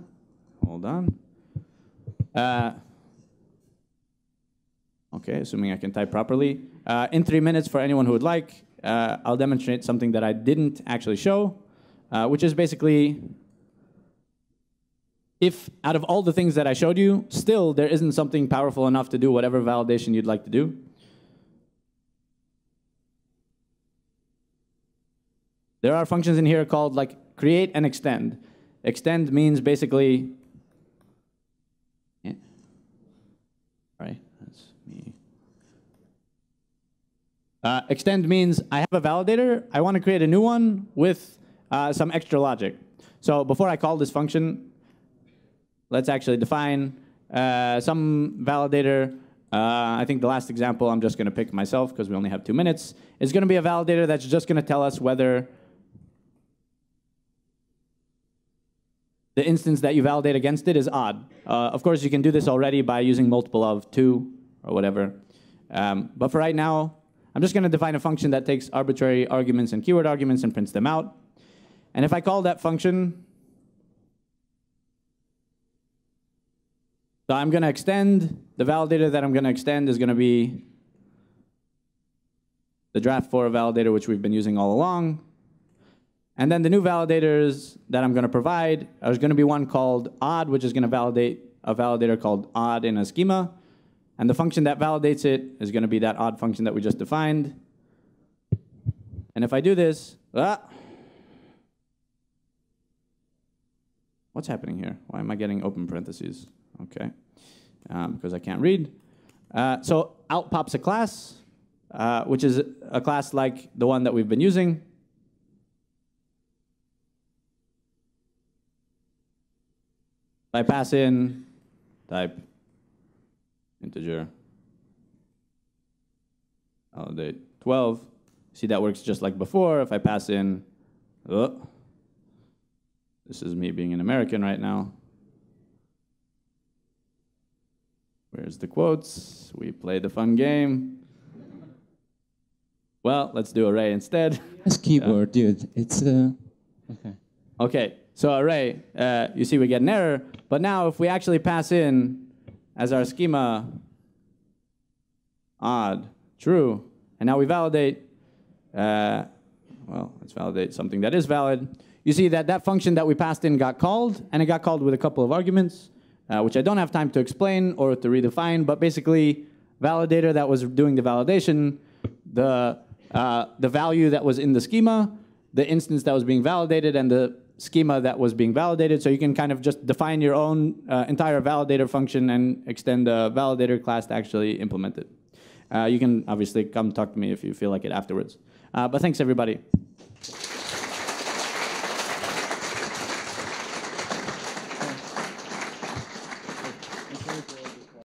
Hold on. Uh, Okay, assuming I can type properly. Uh, in three minutes, for anyone who would like, uh, I'll demonstrate something that I didn't actually show, uh, which is basically if out of all the things that I showed you, still there isn't something powerful enough to do whatever validation you'd like to do. There are functions in here called like create and extend. Extend means basically. Yeah. Right, that's me. Uh, extend means I have a validator. I want to create a new one with uh, some extra logic. So before I call this function, let's actually define uh, some validator. Uh, I think the last example I'm just going to pick myself because we only have two minutes is going to be a validator that's just going to tell us whether the instance that you validate against it is odd. Uh, of course, you can do this already by using multiple of two or whatever. Um, but for right now, I'm just going to define a function that takes arbitrary arguments and keyword arguments and prints them out. And if I call that function, so I'm going to extend, the validator that I'm going to extend is going to be the draft for a validator, which we've been using all along. And then the new validators that I'm going to provide is going to be one called odd, which is going to validate a validator called odd in a schema. And the function that validates it is going to be that odd function that we just defined. And if I do this, ah, what's happening here? Why am I getting open parentheses? Okay, um, because I can't read. Uh, so out pops a class, uh, which is a class like the one that we've been using. I pass in type integer validate 12. See, that works just like before. If I pass in, oh, this is me being an American right now. Where's the quotes? We play the fun game. Well, let's do array instead. It's keyboard, dude. It's uh, okay. Okay, so array, uh, you see we get an error, but now if we actually pass in as our schema odd, true, and now we validate, uh, well, let's validate something that is valid. You see that that function that we passed in got called, and it got called with a couple of arguments, uh, which I don't have time to explain or to redefine, but basically, validator that was doing the validation, the, uh, the value that was in the schema, the instance that was being validated, and the schema that was being validated. So you can kind of just define your own uh, entire validator function and extend the validator class to actually implement it. Uh, you can obviously come talk to me if you feel like it afterwards. Uh, but thanks, everybody.